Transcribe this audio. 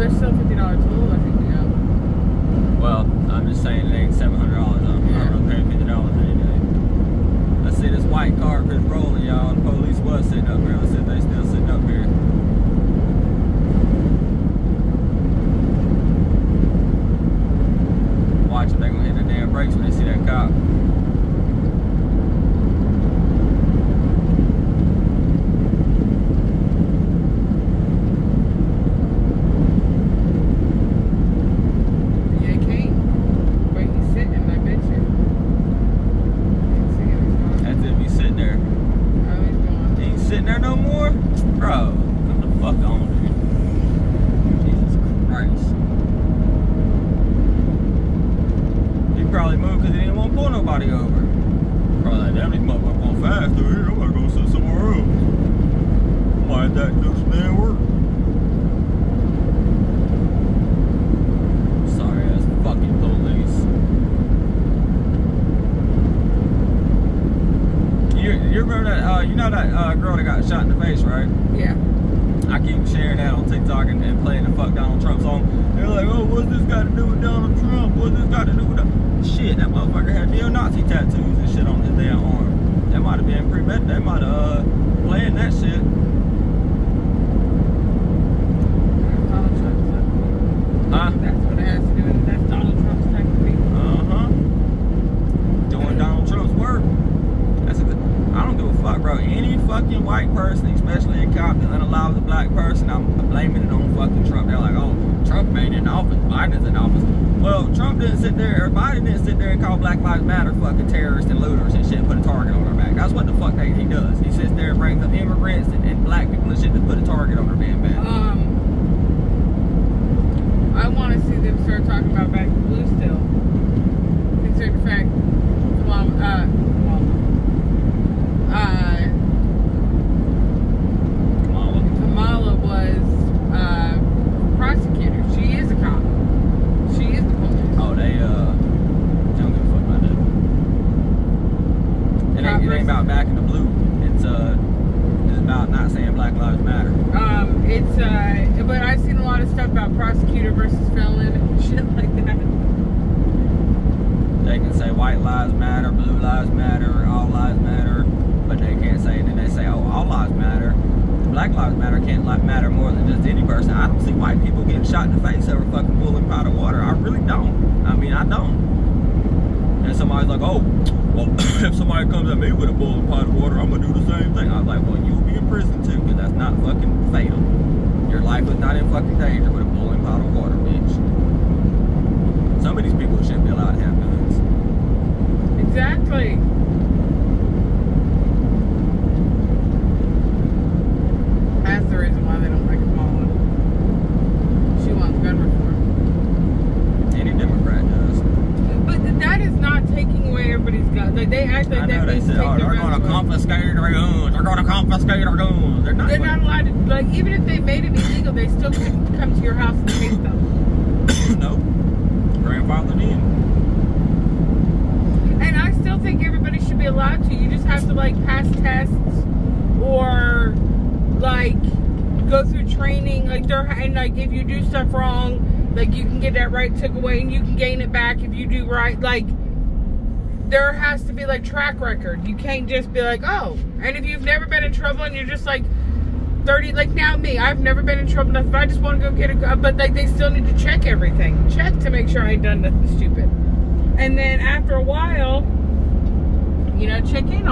there's still fifty dollar toll. I think we got. Well, I'm just saying it ain't seven hundred dollars. I'm Yeah. not gonna pay fifty dollars any day. Let's see this white car is rolling, y'all. The police was sitting up here. Let's see if they still sitting up here. Watch if they gonna hit the damn brakes when they see that cop. Yeah, he came. But he's sitting. I bet you. Can't see him. He's gone. That's if he's sitting there. Oh, he's gone. He ain't sitting there no more? Bro, come the fuck on, dude. Jesus Christ. He probably moved because he didn't want to pull nobody over. Probably like, damn, these motherfuckers going here. I'm gonna go sit somewhere else. That do some damn work? Sorry ass fucking police. You, you remember that, uh, you know that uh, girl that got shot in the face, right? Yeah. I keep sharing that on TikTok and, and playing the fuck Donald Trump song. They're like, oh, what's this got to do with Donald Trump? What's this got to do with that? Shit, that motherfucker had neo-Nazi tattoos and shit on his damn arm. That might have been premeditated. They might have uh, playing that shit. Huh? That's what it has to do with That's Donald Trump's type of people. Uh-huh. Doing Donald Trump's work. That's a good, I don't give a fuck, bro. Any fucking white person, especially in that unallows a black person, I'm blaming it on fucking Trump. They're like, oh, Trump ain't in office, Biden's in office. Well, Trump didn't sit there, or Biden didn't sit there and call Black Lives Matter fucking terrorists and looters and shit and put a target on their back. That's what the fuck they, he does. He sits there and brings up immigrants and shit to put a target on their damn back. Um, I want to see them start talking about back to blue still. Consider the fact, Kamala, uh, Kamala, uh, Kamala. Kamala was uh, prosecutor. She is a cop. She is the police. Oh, they, uh, they don't give a fuck about that. It ain't, it ain't about back in the blue. It's, uh, it's about not saying Black Lives Matter. Um, it's uh, but I've seen a lot of stuff about prosecutor versus felon and shit like that. They can say white lives matter, blue lives matter, all lives matter, but they can't say, then they say, oh, all lives matter. Black lives matter can't matter more than just any person. I don't see white people getting shot in the face over fucking boiling pot of water. I really don't. I mean, I don't. And somebody's like, oh, well, if somebody comes at me with a boiling pot of water, I'm gonna do the same thing. I was like, well, you'll be in prison too, because that's not fucking fatal. Your life is not in fucking danger with a boiling pot of water, bitch. Some of these people shouldn't be allowed to have guns. Exactly. That's the reason why they don't like Kamala. She wants gun reform. Any Democrat does. But that is not taking away everybody's guns. Like they act like that means take oh, their they're going to confiscate our guns. They're going to confiscate our guns. They're not. They're not allowed to. Like even if they made it illegal, they still couldn't come to your house and take them. no. Grandfathered in. And I still think everybody should be allowed to. You just have to like pass tests or like go through training. Like they're and like if you do stuff wrong, like you can get that right took away and you can gain it back if you do right. Like there has to be like track record. You can't just be like, oh. And if you've never been in trouble and you're just like 30, like now me, I've never been in trouble. If I just want to go get a but like they still need to check everything, check to make sure I ain't done nothing stupid. And then after a while, you know, check in on.